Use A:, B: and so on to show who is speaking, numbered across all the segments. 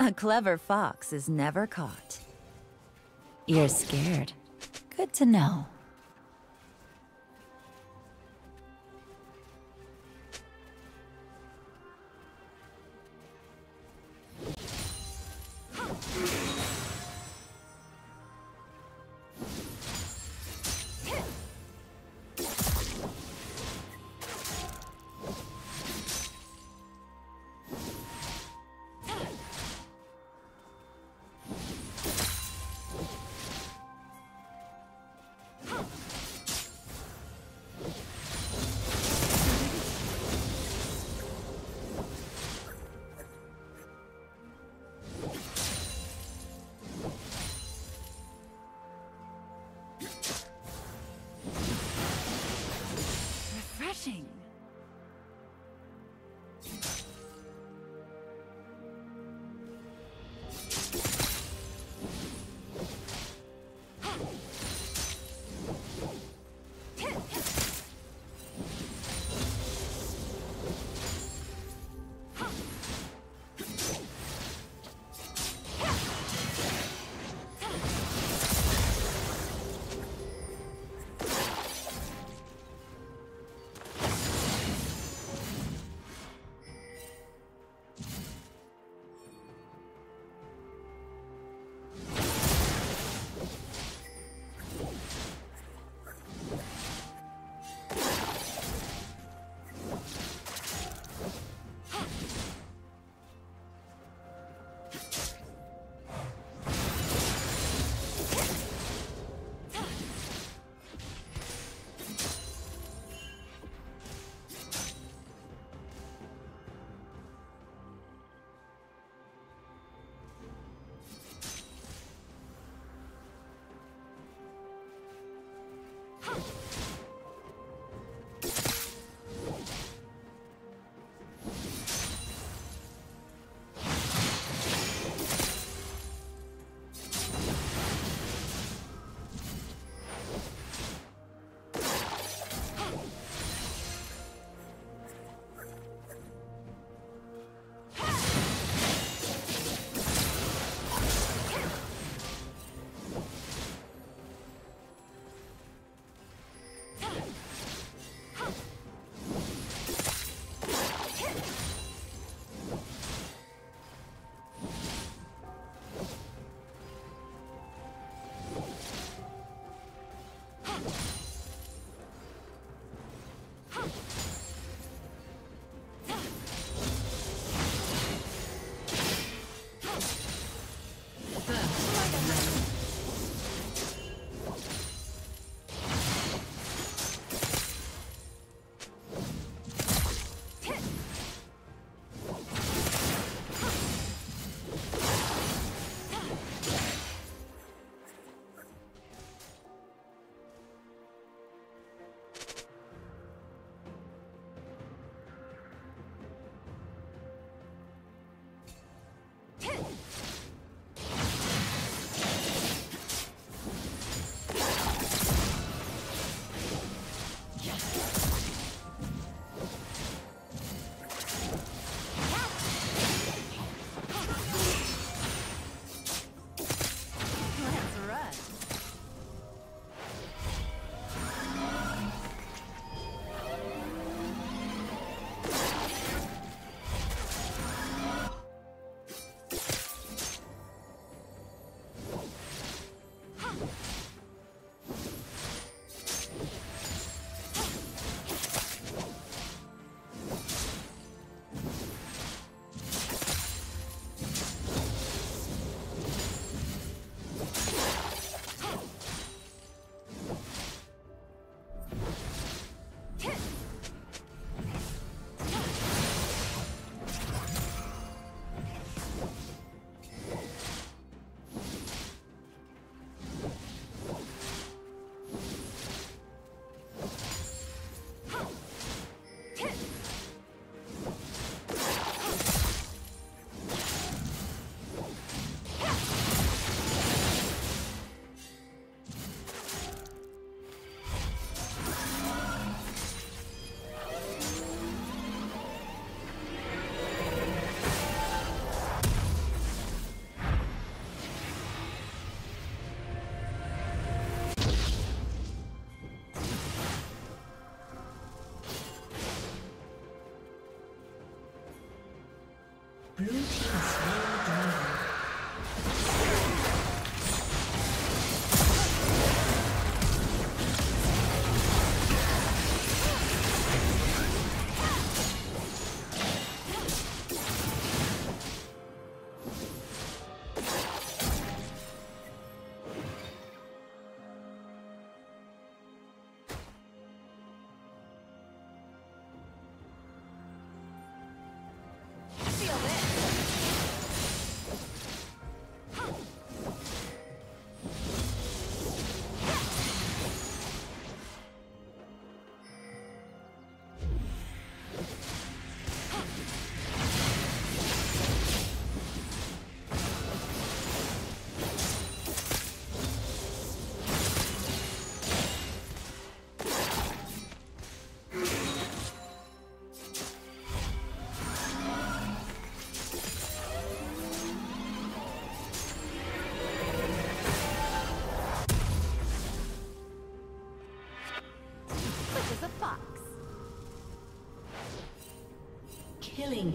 A: A clever fox is never caught. You're scared. Good to know.
B: Killing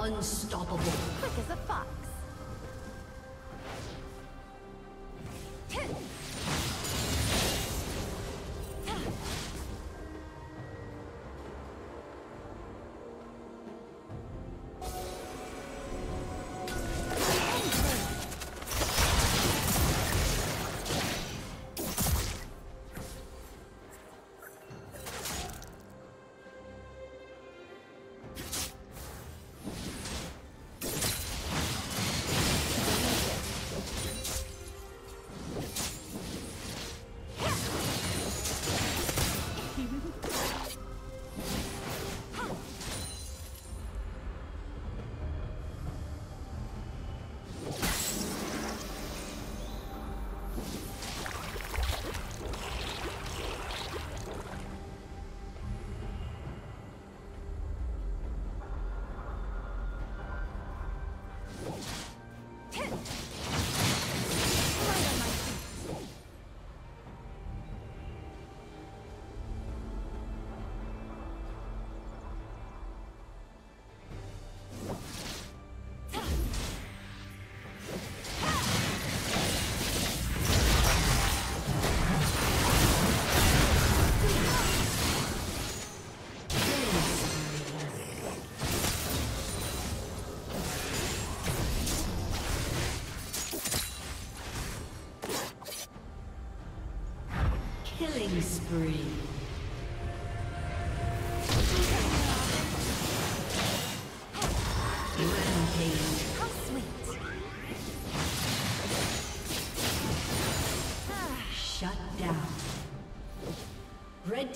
B: Unstoppable.
A: Quick as a fox.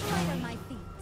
B: Destroy my feet.